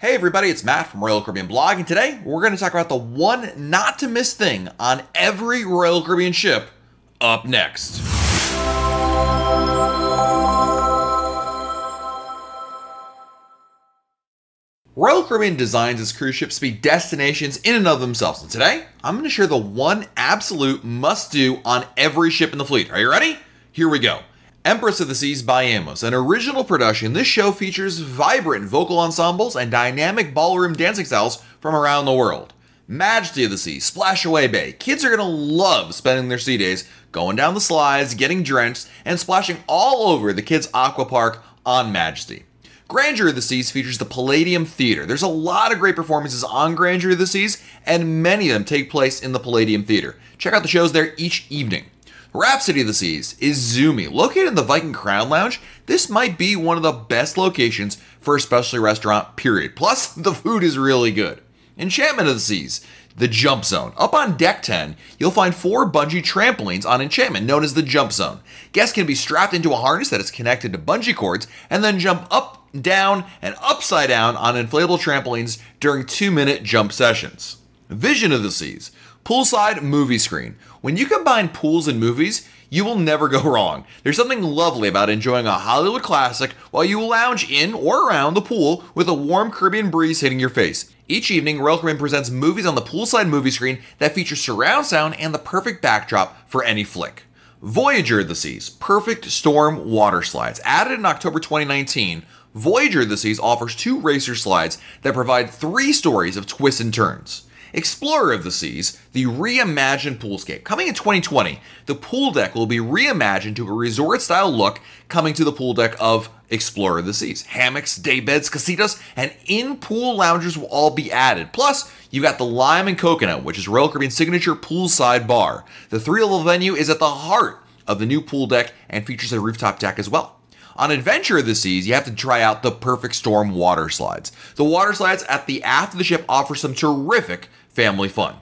Hey everybody, it's Matt from Royal Caribbean Blog, and today we're going to talk about the one not to miss thing on every Royal Caribbean ship up next. Royal Caribbean designs its cruise ships to be destinations in and of themselves, and today I'm going to share the one absolute must do on every ship in the fleet. Are you ready? Here we go. Empress of the Seas by Amos, an original production, this show features vibrant vocal ensembles and dynamic ballroom dancing styles from around the world. Majesty of the Seas, Splash Away Bay. Kids are going to love spending their sea days going down the slides, getting drenched, and splashing all over the kids' aqua park on Majesty. Grandeur of the Seas features the Palladium Theater. There's a lot of great performances on Grandeur of the Seas, and many of them take place in the Palladium Theater. Check out the shows there each evening. Rhapsody of the Seas Izumi. Located in the Viking Crown Lounge, this might be one of the best locations for a specialty restaurant, period. Plus, the food is really good. Enchantment of the Seas, the Jump Zone. Up on Deck 10, you'll find four bungee trampolines on Enchantment, known as the Jump Zone. Guests can be strapped into a harness that is connected to bungee cords and then jump up, down, and upside down on inflatable trampolines during two minute jump sessions. Vision of the Seas, poolside movie screen. When you combine pools and movies, you will never go wrong. There's something lovely about enjoying a Hollywood classic while you lounge in or around the pool with a warm Caribbean breeze hitting your face. Each evening, Royal Caribbean presents movies on the poolside movie screen that feature surround sound and the perfect backdrop for any flick. Voyager of the Seas, perfect storm water slides. Added in October 2019, Voyager of the Seas offers two racer slides that provide three stories of twists and turns. Explorer of the Seas, the reimagined poolscape. Coming in 2020, the pool deck will be reimagined to a resort style look coming to the pool deck of Explorer of the Seas. Hammocks, daybeds, casitas, and in pool loungers will all be added. Plus, you've got the Lime and Coconut, which is Royal Caribbean's signature poolside bar. The three level venue is at the heart of the new pool deck and features a rooftop deck as well. On Adventure of the Seas, you have to try out the Perfect Storm water slides. The water slides at the aft of the ship offer some terrific family fun.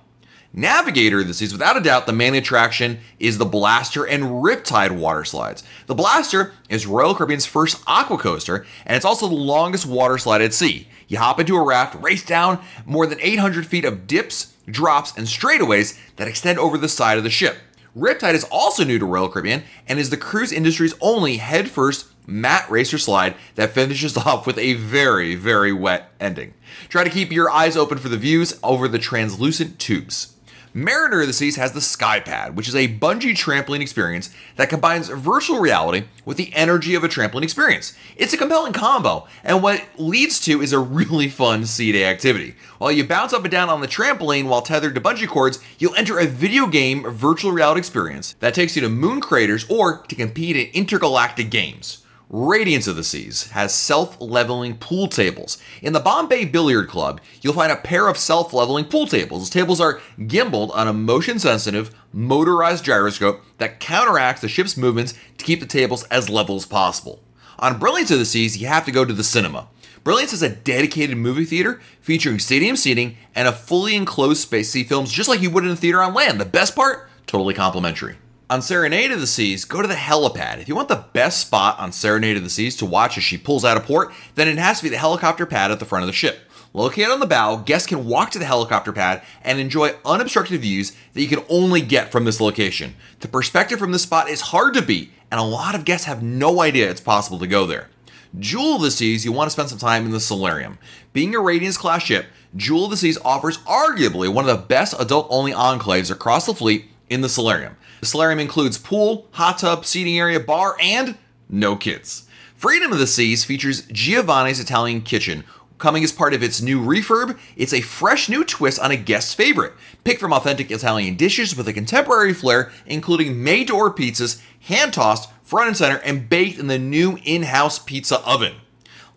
Navigator the Seas, without a doubt, the main attraction is the Blaster and Riptide water slides. The Blaster is Royal Caribbean's first aqua coaster, and it's also the longest water slide at sea. You hop into a raft, race down more than 800 feet of dips, drops, and straightaways that extend over the side of the ship. Riptide is also new to Royal Caribbean and is the cruise industry's only head-first mat racer slide that finishes off with a very, very wet ending. Try to keep your eyes open for the views over the translucent tubes. Mariner of the Seas has the Skypad, which is a bungee trampoline experience that combines virtual reality with the energy of a trampoline experience. It's a compelling combo, and what leads to is a really fun sea day activity. While you bounce up and down on the trampoline while tethered to bungee cords, you'll enter a video game virtual reality experience that takes you to moon craters or to compete in intergalactic games. Radiance of the Seas has self-leveling pool tables. In the Bombay Billiard Club, you'll find a pair of self-leveling pool tables. These tables are gimbaled on a motion-sensitive, motorized gyroscope that counteracts the ship's movements to keep the tables as level as possible. On Brilliance of the Seas, you have to go to the cinema. Brilliance is a dedicated movie theater featuring stadium seating and a fully enclosed space to see films just like you would in a theater on land. The best part? Totally complimentary. On Serenade of the Seas, go to the helipad. If you want the best spot on Serenade of the Seas to watch as she pulls out of port, then it has to be the helicopter pad at the front of the ship. Located on the bow, guests can walk to the helicopter pad and enjoy unobstructed views that you can only get from this location. The perspective from this spot is hard to beat, and a lot of guests have no idea it's possible to go there. Jewel of the Seas, you want to spend some time in the solarium. Being a Radiance class ship, Jewel of the Seas offers arguably one of the best adult only enclaves across the fleet in the solarium. The solarium includes pool, hot tub, seating area, bar, and no kids. Freedom of the Seas features Giovanni's Italian Kitchen. Coming as part of its new refurb, it's a fresh new twist on a guest's favorite. Pick from authentic Italian dishes with a contemporary flair, including made to order pizzas, hand tossed, front and center, and baked in the new in house pizza oven.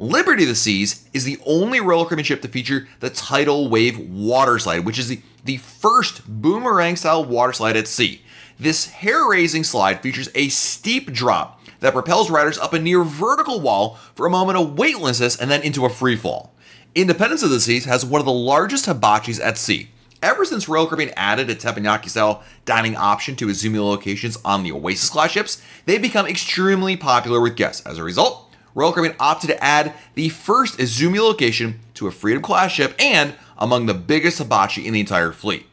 Liberty of the Seas is the only Royal Caribbean ship to feature the tidal wave water slide, which is the, the first boomerang style water slide at sea. This hair raising slide features a steep drop that propels riders up a near vertical wall for a moment of weightlessness and then into a free fall. Independence of the Seas has one of the largest hibachis at sea. Ever since Royal Caribbean added a teppanyaki style dining option to its Izumi locations on the Oasis class ships, they've become extremely popular with guests. As a result, Royal Caribbean opted to add the first Izumi location to a Freedom class ship and among the biggest hibachi in the entire fleet.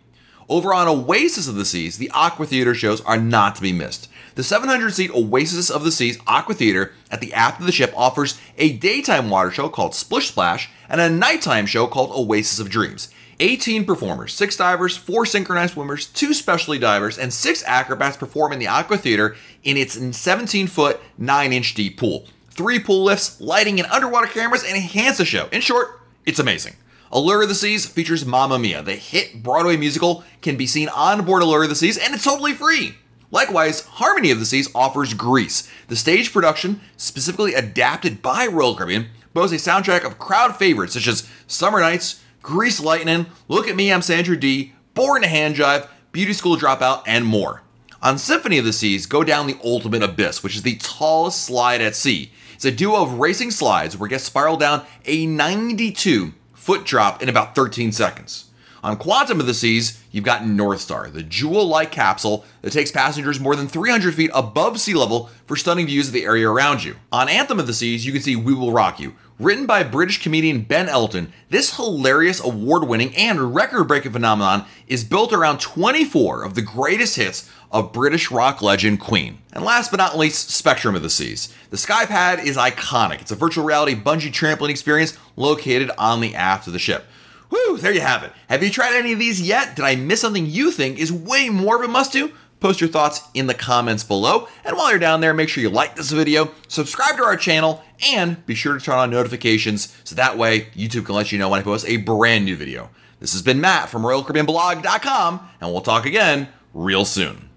Over on Oasis of the Seas, the Aqua Theater shows are not to be missed. The 700 seat Oasis of the Seas Aqua Theater at the aft of the ship offers a daytime water show called Splish Splash and a nighttime show called Oasis of Dreams. 18 performers, 6 divers, 4 synchronized swimmers, 2 specialty divers, and 6 acrobats perform in the Aqua Theater in its 17 foot, 9 inch deep pool. 3 pool lifts, lighting, and underwater cameras enhance the show. In short, it's amazing. Allure of the Seas features Mamma Mia. The hit Broadway musical can be seen on board Allure of the Seas, and it's totally free. Likewise, Harmony of the Seas offers Grease. The stage production, specifically adapted by Royal Caribbean, boasts a soundtrack of crowd favorites such as Summer Nights, Grease Lightning, Look at Me, I'm Sandra Dee, Born to Hand Jive, Beauty School Dropout, and more. On Symphony of the Seas, go down the ultimate abyss, which is the tallest slide at sea. It's a duo of racing slides where guests spiral down a 92 foot drop in about 13 seconds. On Quantum of the Seas, you've got North Star, the jewel like capsule that takes passengers more than 300 feet above sea level for stunning views of the area around you. On Anthem of the Seas, you can see We Will Rock You. Written by British comedian Ben Elton, this hilarious award winning and record breaking phenomenon is built around 24 of the greatest hits of British rock legend Queen. And last but not least, Spectrum of the Seas. The Skypad is iconic. It's a virtual reality bungee trampoline experience located on the aft of the ship. Whew, there you have it. Have you tried any of these yet? Did I miss something you think is way more of a must do? Post your thoughts in the comments below. And while you're down there, make sure you like this video, subscribe to our channel, and be sure to turn on notifications so that way YouTube can let you know when I post a brand new video. This has been Matt from RoyalCaribbeanBlog.com, and we'll talk again real soon.